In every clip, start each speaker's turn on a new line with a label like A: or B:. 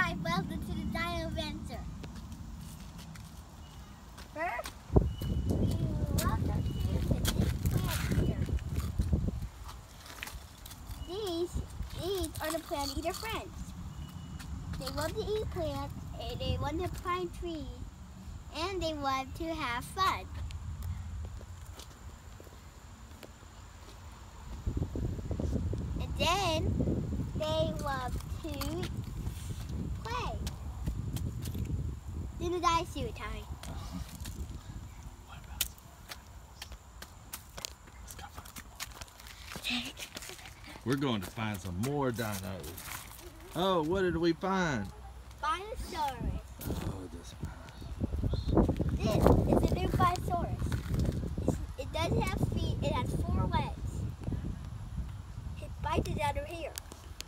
A: Hi, welcome to the Dino Adventure. First. These, these are the plant eater friends. They love to eat plants, and they want to climb trees, and they want to have fun. And then they love to Then the die suit time.
B: We're going to find some more dinos. Oh, what did we find?
A: Binosaurus.
B: Oh, this
A: This is a new Binosaurus. It's- It doesn't have feet, it has four legs. His bite is under here.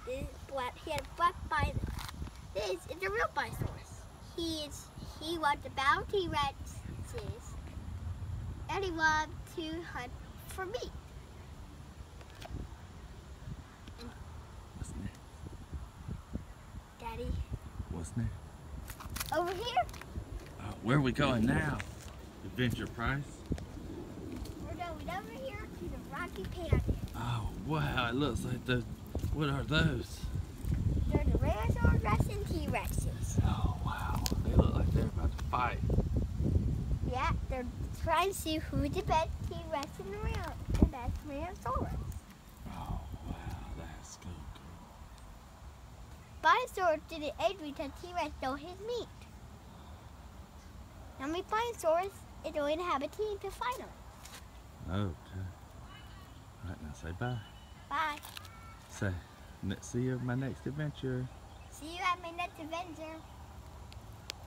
A: This is black. He has black bite. This is a real Binosaurus. He is he loved the bounty Rexes and he loved to hunt for meat.
B: What's next?
A: Daddy.
B: What's next?
A: Over here,
B: Oh, where are we going now? Adventure Price?
A: we're going over here to the Rocky Canyon.
B: Oh, wow, it looks like the. What are those?
A: They're the and T-Rexes.
B: Oh, wow. They look like they're about to fight.
A: Yeah, trying to see who the best T-Rex in the round, the best Tyrannosaurus.
B: Oh, wow, that's so
A: didn't age because T-Rex stole his meat. Now my Binosaurus is going to have a team to fight him.
B: Okay. All right, now say bye.
A: Bye.
B: Say, see you at my next adventure.
A: See you at my next adventure.